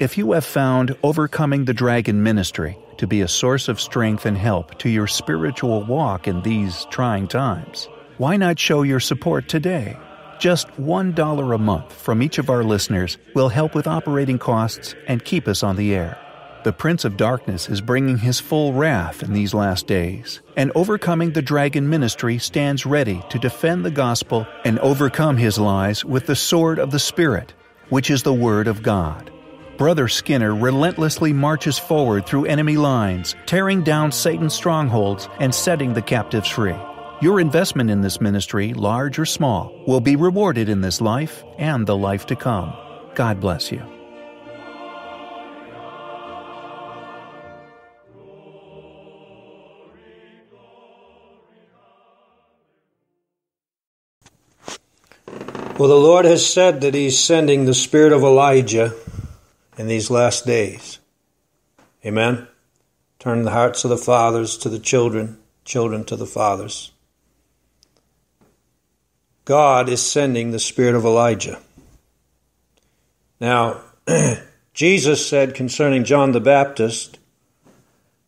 If you have found Overcoming the Dragon ministry to be a source of strength and help to your spiritual walk in these trying times, why not show your support today? Just $1 a month from each of our listeners will help with operating costs and keep us on the air. The Prince of Darkness is bringing his full wrath in these last days, and Overcoming the Dragon ministry stands ready to defend the gospel and overcome his lies with the sword of the Spirit, which is the Word of God. Brother Skinner relentlessly marches forward through enemy lines, tearing down Satan's strongholds and setting the captives free. Your investment in this ministry, large or small, will be rewarded in this life and the life to come. God bless you. Well, the Lord has said that He's sending the spirit of Elijah in these last days. Amen. Turn the hearts of the fathers to the children, children to the fathers. God is sending the spirit of Elijah. Now, Jesus said concerning John the Baptist,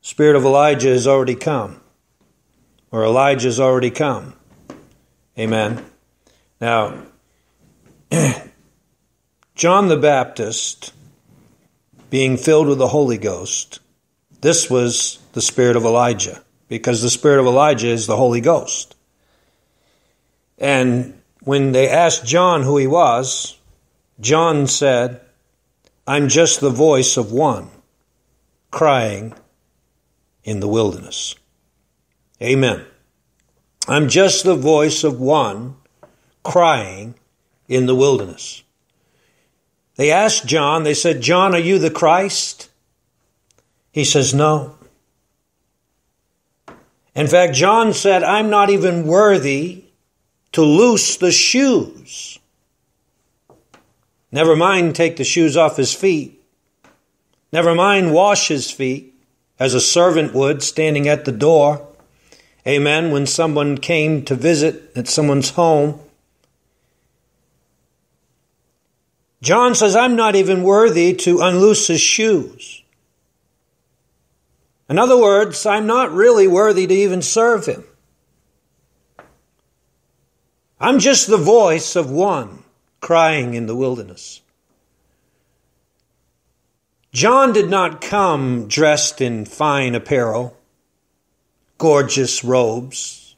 Spirit of Elijah has already come, or Elijah has already come. Amen. Now, John the Baptist, being filled with the Holy Ghost, this was the spirit of Elijah, because the spirit of Elijah is the Holy Ghost. And when they asked John who he was, John said, I'm just the voice of one crying in the wilderness. Amen. I'm just the voice of one crying in the wilderness. They asked John, they said, John, are you the Christ? He says, No. In fact, John said, I'm not even worthy to loose the shoes. Never mind take the shoes off his feet. Never mind wash his feet as a servant would standing at the door. Amen. When someone came to visit at someone's home, John says, I'm not even worthy to unloose his shoes. In other words, I'm not really worthy to even serve him. I'm just the voice of one crying in the wilderness. John did not come dressed in fine apparel, gorgeous robes.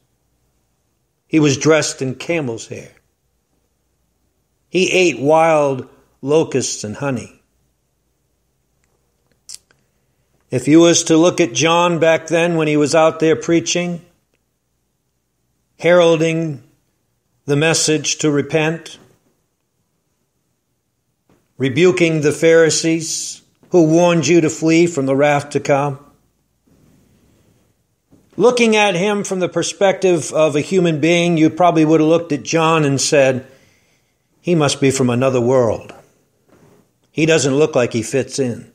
He was dressed in camel's hair. He ate wild locusts and honey. If you was to look at John back then when he was out there preaching, heralding the message to repent, rebuking the Pharisees who warned you to flee from the wrath to come, looking at him from the perspective of a human being, you probably would have looked at John and said, he must be from another world. He doesn't look like he fits in.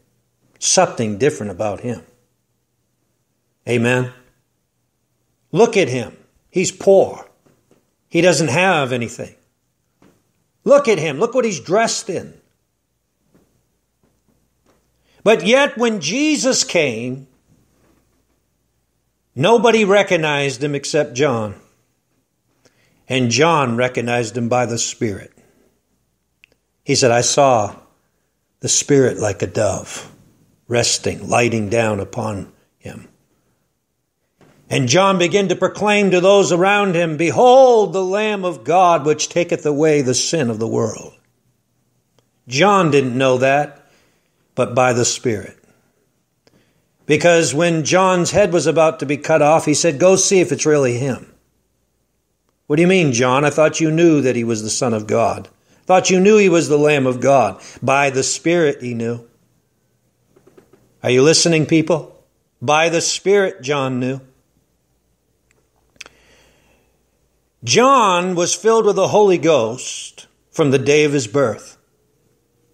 Something different about him. Amen. Look at him. He's poor. He doesn't have anything. Look at him. Look what he's dressed in. But yet, when Jesus came, nobody recognized him except John. And John recognized him by the Spirit. He said, I saw the Spirit like a dove resting, lighting down upon him. And John began to proclaim to those around him, Behold the Lamb of God which taketh away the sin of the world. John didn't know that, but by the Spirit. Because when John's head was about to be cut off, he said, Go see if it's really him. What do you mean, John? I thought you knew that he was the Son of God. Thought you knew he was the Lamb of God. By the Spirit, he knew. Are you listening, people? By the Spirit, John knew. John was filled with the Holy Ghost from the day of his birth.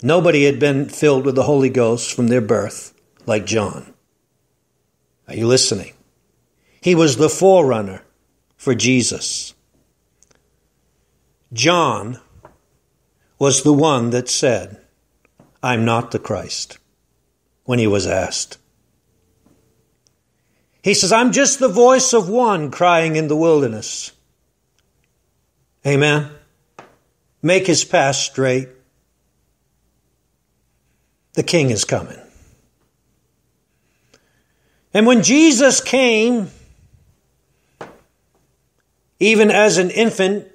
Nobody had been filled with the Holy Ghost from their birth like John. Are you listening? He was the forerunner for Jesus. John was the one that said, I'm not the Christ, when he was asked. He says, I'm just the voice of one crying in the wilderness. Amen. Make his path straight. The king is coming. And when Jesus came, even as an infant,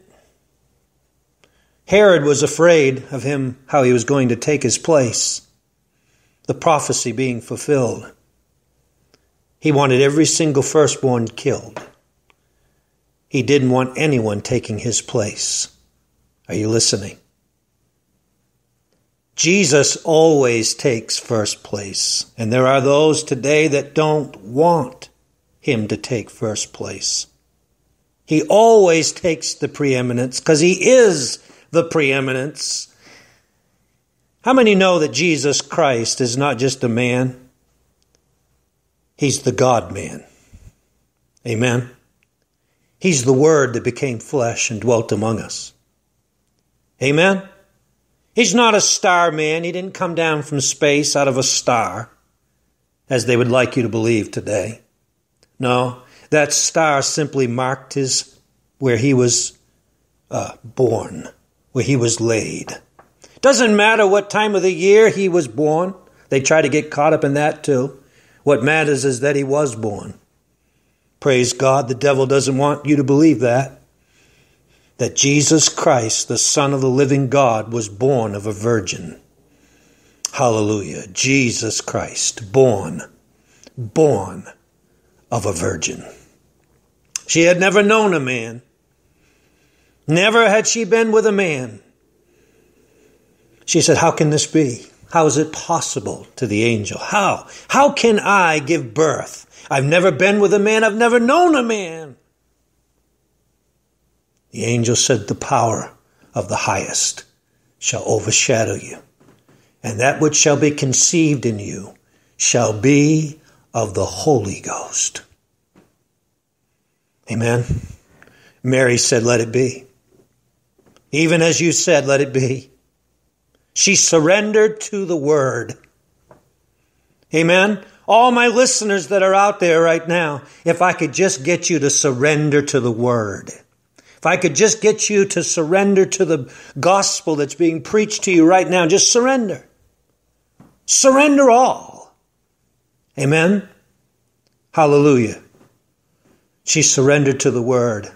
Herod was afraid of him, how he was going to take his place, the prophecy being fulfilled. He wanted every single firstborn killed. He didn't want anyone taking his place. Are you listening? Jesus always takes first place, and there are those today that don't want him to take first place. He always takes the preeminence because he is the preeminence. How many know that Jesus Christ is not just a man? He's the God man. Amen. He's the Word that became flesh and dwelt among us. Amen. He's not a star man. He didn't come down from space out of a star, as they would like you to believe today. No, that star simply marked his where he was uh, born where he was laid. Doesn't matter what time of the year he was born. They try to get caught up in that too. What matters is that he was born. Praise God, the devil doesn't want you to believe that. That Jesus Christ, the Son of the living God, was born of a virgin. Hallelujah. Jesus Christ, born, born of a virgin. She had never known a man. Never had she been with a man. She said, How can this be? How is it possible to the angel? How? How can I give birth? I've never been with a man. I've never known a man. The angel said, The power of the highest shall overshadow you, and that which shall be conceived in you shall be of the Holy Ghost. Amen. Mary said, Let it be. Even as you said, let it be. She surrendered to the word. Amen. All my listeners that are out there right now, if I could just get you to surrender to the word. If I could just get you to surrender to the gospel that's being preached to you right now, just surrender. Surrender all. Amen. Hallelujah. She surrendered to the word.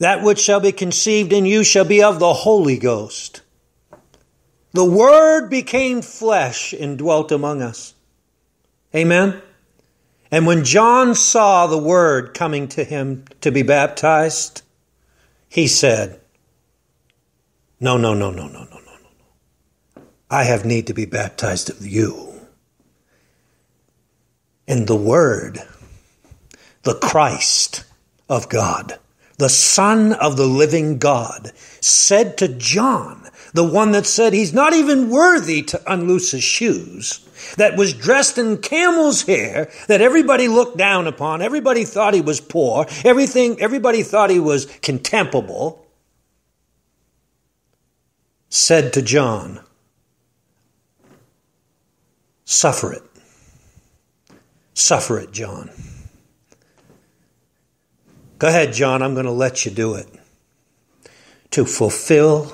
That which shall be conceived in you shall be of the Holy Ghost. The Word became flesh and dwelt among us. Amen. And when John saw the Word coming to him to be baptized, he said, No, no, no, no, no, no, no, no. I have need to be baptized of you. And the Word, the Christ of God, the Son of the living God, said to John, the one that said he's not even worthy to unloose his shoes, that was dressed in camel's hair, that everybody looked down upon, everybody thought he was poor, everything, everybody thought he was contemptible, said to John, Suffer it. Suffer it, John. Go ahead, John, I'm going to let you do it. To fulfill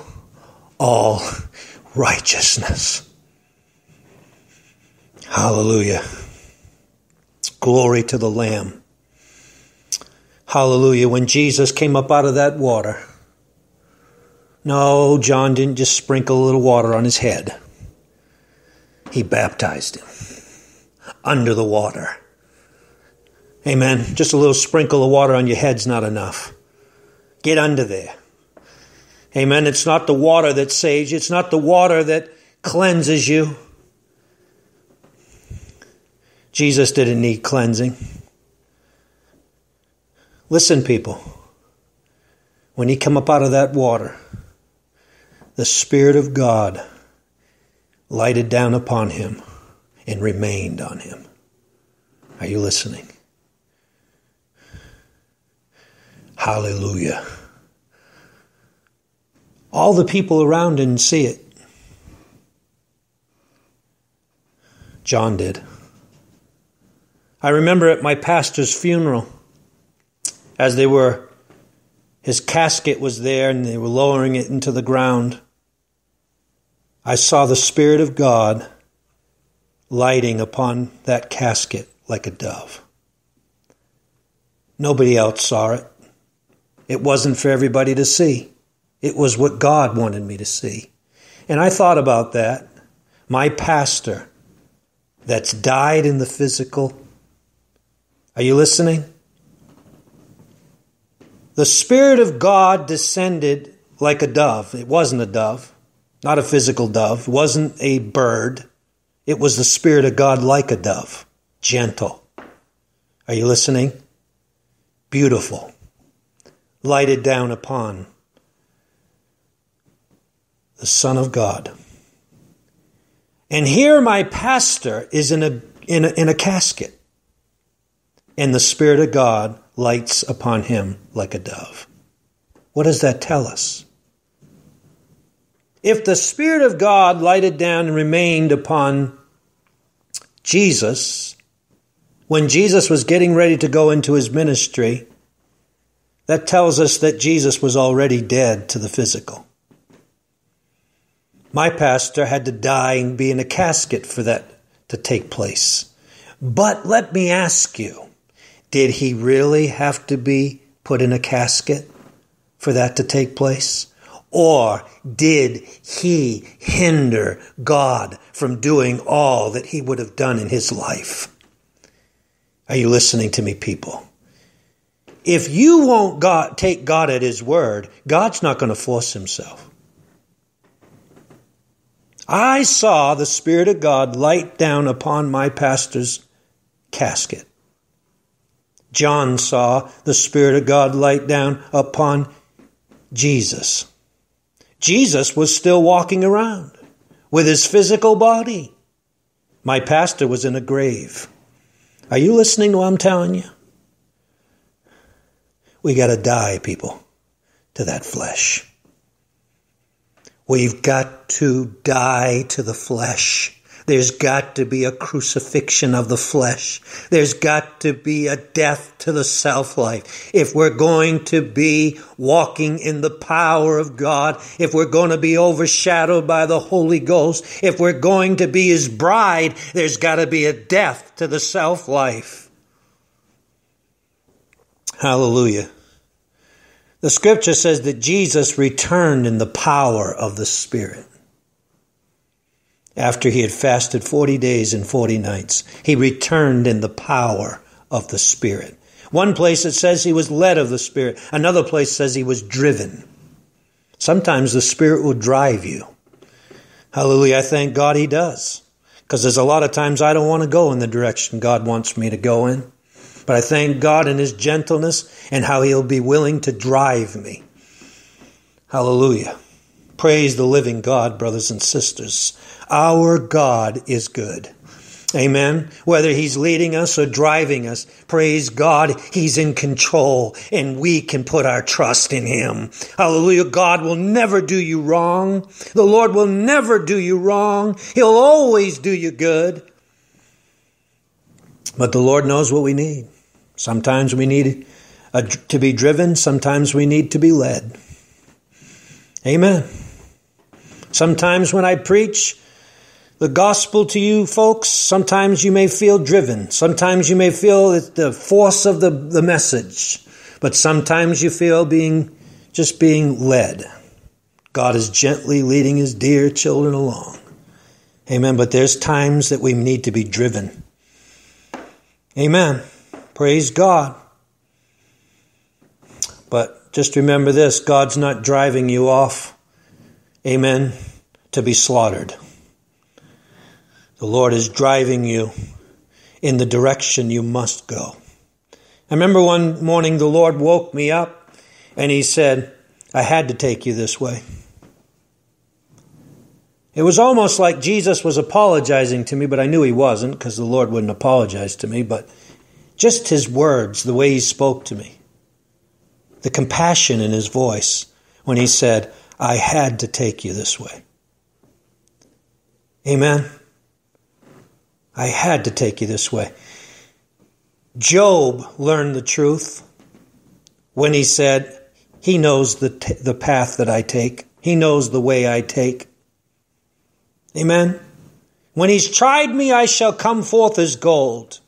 all righteousness. Hallelujah. Glory to the Lamb. Hallelujah. When Jesus came up out of that water, no, John didn't just sprinkle a little water on his head. He baptized him under the water. Amen. Just a little sprinkle of water on your head's not enough. Get under there. Amen. It's not the water that saves you, it's not the water that cleanses you. Jesus didn't need cleansing. Listen, people. When he come up out of that water, the Spirit of God lighted down upon him and remained on him. Are you listening? Hallelujah. All the people around didn't see it. John did. I remember at my pastor's funeral, as they were, his casket was there and they were lowering it into the ground. I saw the Spirit of God lighting upon that casket like a dove. Nobody else saw it. It wasn't for everybody to see. It was what God wanted me to see. And I thought about that. My pastor that's died in the physical. Are you listening? The Spirit of God descended like a dove. It wasn't a dove, not a physical dove, it wasn't a bird. It was the Spirit of God like a dove, gentle. Are you listening? Beautiful. Lighted down upon the Son of God. And here my pastor is in a, in a, in a casket, and the Spirit of God lights upon him like a dove. What does that tell us? If the Spirit of God lighted down and remained upon Jesus, when Jesus was getting ready to go into his ministry, that tells us that Jesus was already dead to the physical. My pastor had to die and be in a casket for that to take place. But let me ask you, did he really have to be put in a casket for that to take place? Or did he hinder God from doing all that he would have done in his life? Are you listening to me, people? If you won't God, take God at his word, God's not going to force himself. I saw the Spirit of God light down upon my pastor's casket. John saw the Spirit of God light down upon Jesus. Jesus was still walking around with his physical body. My pastor was in a grave. Are you listening to what I'm telling you? We got to die, people, to that flesh. We've got to die to the flesh. There's got to be a crucifixion of the flesh. There's got to be a death to the self life. If we're going to be walking in the power of God, if we're going to be overshadowed by the Holy Ghost, if we're going to be His bride, there's got to be a death to the self life. Hallelujah. The scripture says that Jesus returned in the power of the Spirit. After he had fasted 40 days and 40 nights, he returned in the power of the Spirit. One place it says he was led of the Spirit. Another place says he was driven. Sometimes the Spirit will drive you. Hallelujah. I thank God he does. Because there's a lot of times I don't want to go in the direction God wants me to go in. But I thank God in His gentleness and how He'll be willing to drive me. Hallelujah. Praise the living God, brothers and sisters. Our God is good. Amen. Whether he's leading us or driving us, praise God, he's in control and we can put our trust in him. Hallelujah. God will never do you wrong. The Lord will never do you wrong. He'll always do you good. But the Lord knows what we need. Sometimes we need a, to be driven, sometimes we need to be led. Amen. Sometimes when I preach the gospel to you folks, sometimes you may feel driven. Sometimes you may feel the force of the, the message. But sometimes you feel being just being led. God is gently leading his dear children along. Amen. But there's times that we need to be driven. Amen. Praise God. But just remember this God's not driving you off, amen, to be slaughtered. The Lord is driving you in the direction you must go. I remember one morning the Lord woke me up and He said, I had to take you this way. It was almost like Jesus was apologizing to me, but I knew He wasn't because the Lord wouldn't apologize to me. But just his words, the way he spoke to me, the compassion in his voice when he said, I had to take you this way. Amen. I had to take you this way. Job learned the truth when he said, He knows the, t- the path that I take, He knows the way I take. Amen. When He's tried me, I shall come forth as gold.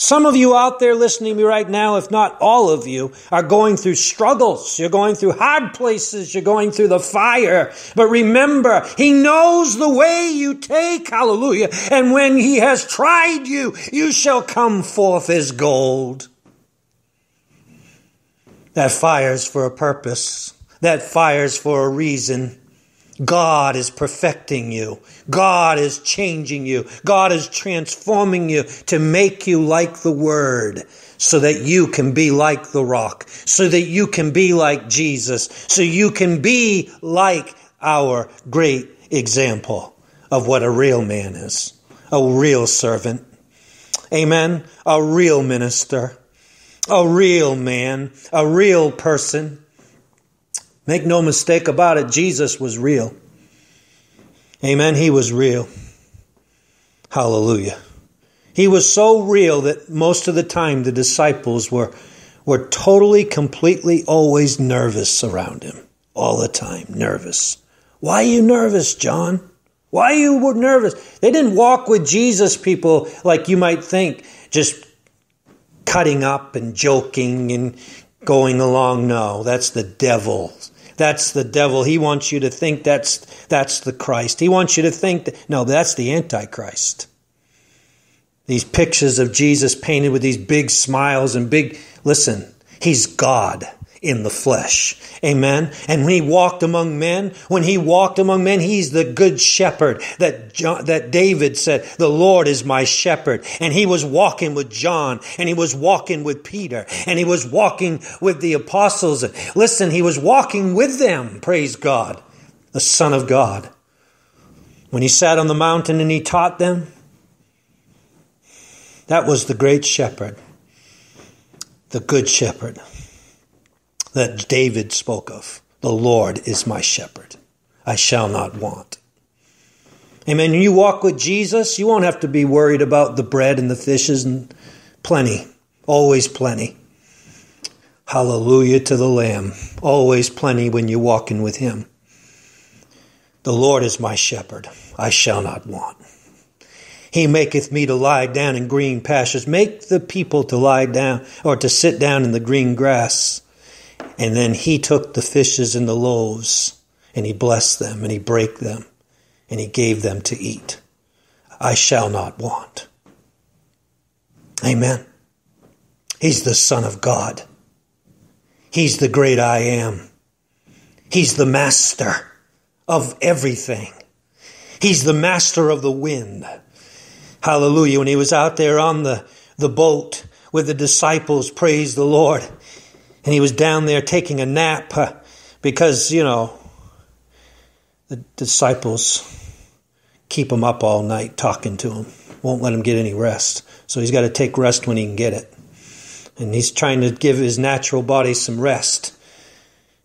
Some of you out there listening to me right now, if not all of you, are going through struggles. You're going through hard places. You're going through the fire. But remember, He knows the way you take. Hallelujah. And when He has tried you, you shall come forth as gold. That fire's for a purpose. That fire's for a reason. God is perfecting you. God is changing you. God is transforming you to make you like the Word so that you can be like the rock, so that you can be like Jesus, so you can be like our great example of what a real man is, a real servant. Amen. A real minister, a real man, a real person. Make no mistake about it, Jesus was real. Amen. He was real. Hallelujah. He was so real that most of the time the disciples were, were totally, completely, always nervous around him. All the time, nervous. Why are you nervous, John? Why are you nervous? They didn't walk with Jesus, people, like you might think, just cutting up and joking and going along. No, that's the devil. That's the devil. He wants you to think that's that's the Christ. He wants you to think that no, that's the Antichrist. These pictures of Jesus painted with these big smiles and big listen, he's God in the flesh. Amen. And when he walked among men, when he walked among men, he's the good shepherd that John, that David said, "The Lord is my shepherd." And he was walking with John, and he was walking with Peter, and he was walking with the apostles. Listen, he was walking with them. Praise God, the Son of God. When he sat on the mountain and he taught them, that was the great shepherd, the good shepherd that David spoke of. The Lord is my shepherd. I shall not want. Amen. You walk with Jesus, you won't have to be worried about the bread and the fishes and plenty. Always plenty. Hallelujah to the Lamb. Always plenty when you're walking with Him. The Lord is my shepherd. I shall not want. He maketh me to lie down in green pastures. Make the people to lie down or to sit down in the green grass. And then he took the fishes and the loaves and he blessed them and he brake them and he gave them to eat. I shall not want. Amen. He's the Son of God. He's the great I am. He's the master of everything. He's the master of the wind. Hallelujah. When he was out there on the, the boat with the disciples, praise the Lord and he was down there taking a nap uh, because, you know, the disciples keep him up all night talking to him, won't let him get any rest. So he's got to take rest when he can get it. And he's trying to give his natural body some rest.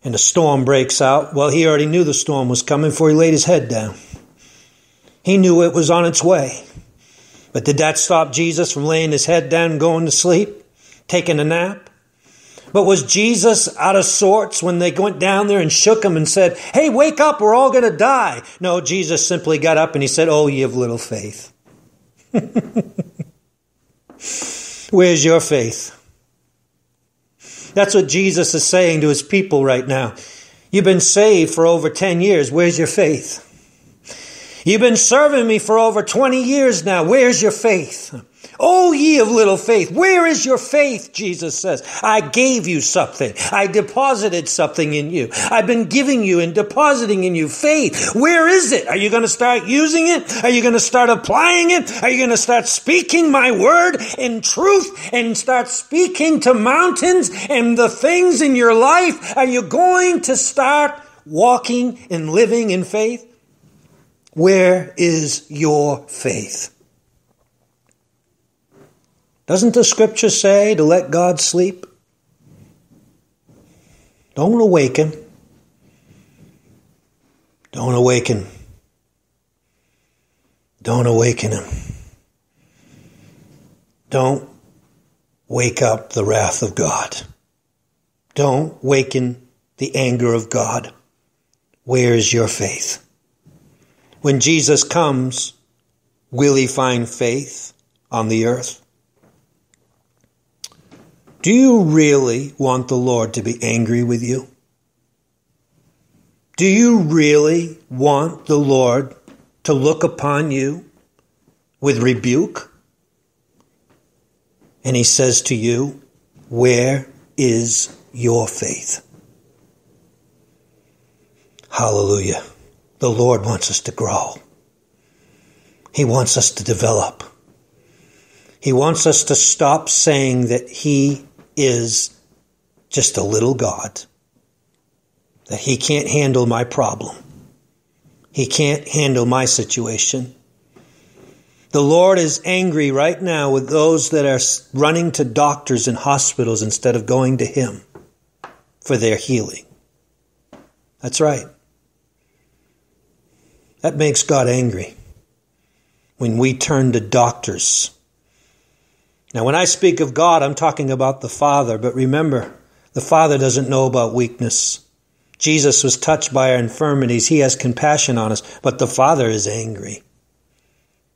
And a storm breaks out. Well, he already knew the storm was coming before he laid his head down. He knew it was on its way. But did that stop Jesus from laying his head down and going to sleep, taking a nap? But was Jesus out of sorts when they went down there and shook him and said, Hey, wake up, we're all going to die? No, Jesus simply got up and he said, Oh, ye of little faith. Where's your faith? That's what Jesus is saying to his people right now. You've been saved for over 10 years. Where's your faith? You've been serving me for over 20 years now. Where's your faith? Oh, ye of little faith, where is your faith? Jesus says. I gave you something. I deposited something in you. I've been giving you and depositing in you faith. Where is it? Are you going to start using it? Are you going to start applying it? Are you going to start speaking my word in truth and start speaking to mountains and the things in your life? Are you going to start walking and living in faith? Where is your faith? Doesn't the scripture say to let God sleep? Don't awaken. Don't awaken. Don't awaken him. Don't wake up the wrath of God. Don't waken the anger of God. Where is your faith? When Jesus comes, will he find faith on the earth? Do you really want the Lord to be angry with you? Do you really want the Lord to look upon you with rebuke? And he says to you, Where is your faith? Hallelujah. The Lord wants us to grow. He wants us to develop. He wants us to stop saying that He is just a little God that he can't handle my problem. He can't handle my situation. The Lord is angry right now with those that are running to doctors and hospitals instead of going to Him for their healing. That's right. That makes God angry when we turn to doctors. Now, when I speak of God, I'm talking about the Father, but remember, the Father doesn't know about weakness. Jesus was touched by our infirmities. He has compassion on us, but the Father is angry.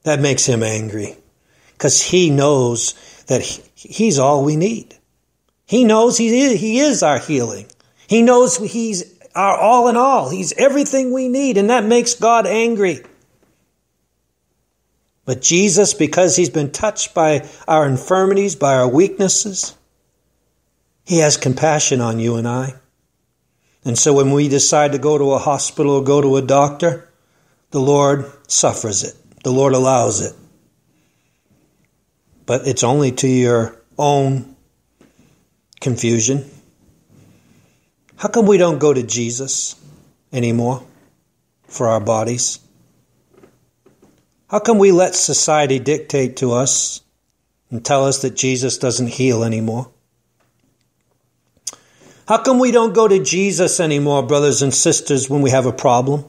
That makes him angry because he knows that he's all we need. He knows he is, he is our healing. He knows he's our all in all. He's everything we need, and that makes God angry. But Jesus, because he's been touched by our infirmities, by our weaknesses, he has compassion on you and I. And so when we decide to go to a hospital or go to a doctor, the Lord suffers it. The Lord allows it. But it's only to your own confusion. How come we don't go to Jesus anymore for our bodies? How come we let society dictate to us and tell us that Jesus doesn't heal anymore? How come we don't go to Jesus anymore, brothers and sisters, when we have a problem?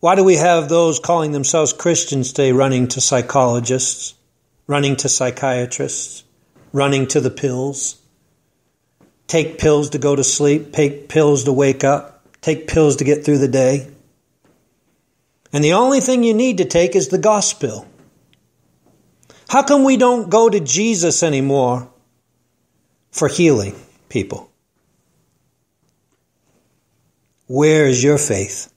Why do we have those calling themselves Christians today running to psychologists, running to psychiatrists, running to the pills? Take pills to go to sleep, take pills to wake up, take pills to get through the day. And the only thing you need to take is the gospel. How come we don't go to Jesus anymore for healing? people. Where is your faith?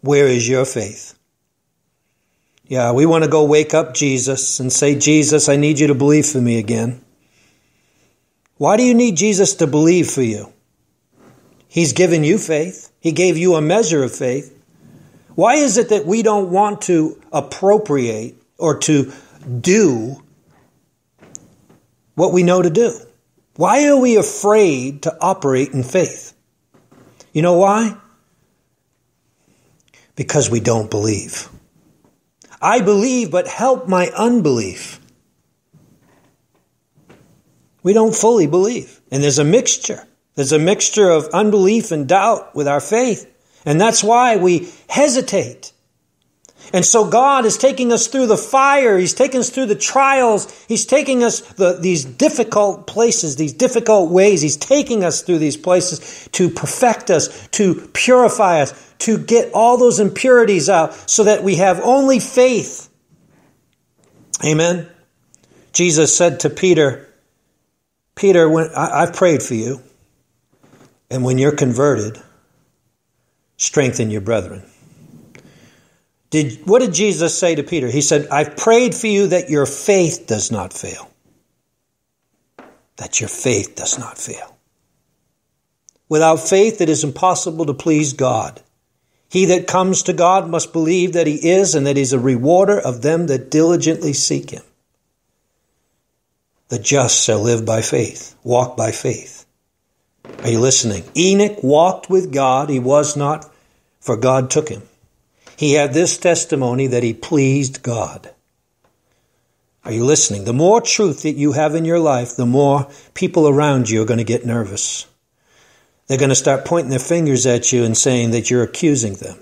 Where is your faith? Yeah, we want to go wake up Jesus and say, Jesus, I need you to believe for me again. Why do you need Jesus to believe for you? He's given you faith. He gave you a measure of faith. Why is it that we don't want to appropriate or to do what we know to do? Why are we afraid to operate in faith? You know why? Because we don't believe. I believe, but help my unbelief. We don't fully believe. And there's a mixture. There's a mixture of unbelief and doubt with our faith. And that's why we hesitate. And so God is taking us through the fire. He's taking us through the trials. He's taking us the, these difficult places, these difficult ways. He's taking us through these places to perfect us, to purify us, to get all those impurities out so that we have only faith. Amen. Jesus said to Peter, Peter, when I, I've prayed for you, and when you're converted, strengthen your brethren. Did, what did Jesus say to Peter? He said, I've prayed for you that your faith does not fail. That your faith does not fail. Without faith, it is impossible to please God. He that comes to God must believe that he is and that he's a rewarder of them that diligently seek him. The just shall live by faith, walk by faith. Are you listening? Enoch walked with God. He was not, for God took him. He had this testimony that he pleased God. Are you listening? The more truth that you have in your life, the more people around you are going to get nervous. They're going to start pointing their fingers at you and saying that you're accusing them.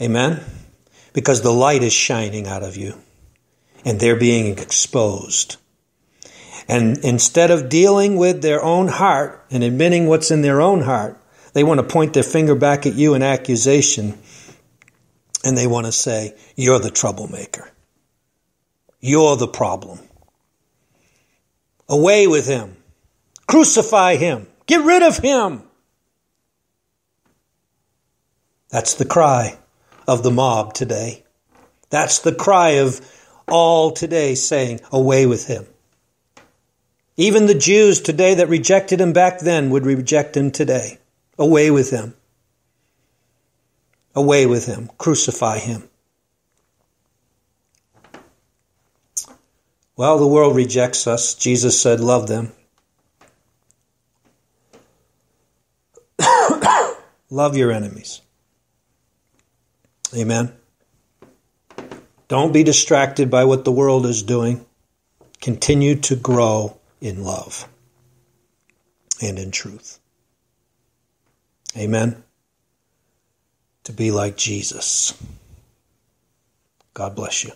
Amen? Because the light is shining out of you. and they're being exposed. And instead of dealing with their own heart and admitting what's in their own heart, they want to point their finger back at you in accusation and they want to say, You're the troublemaker. You're the problem. Away with him. Crucify him. Get rid of him. That's the cry of the mob today. That's the cry of all today saying, Away with him. Even the Jews today that rejected him back then would reject him today. Away with him. Away with him. Crucify him. Well, the world rejects us. Jesus said, Love them. Love your enemies. Amen. Don't be distracted by what the world is doing. Continue to grow in love and in truth. Amen. To be like Jesus. God bless you.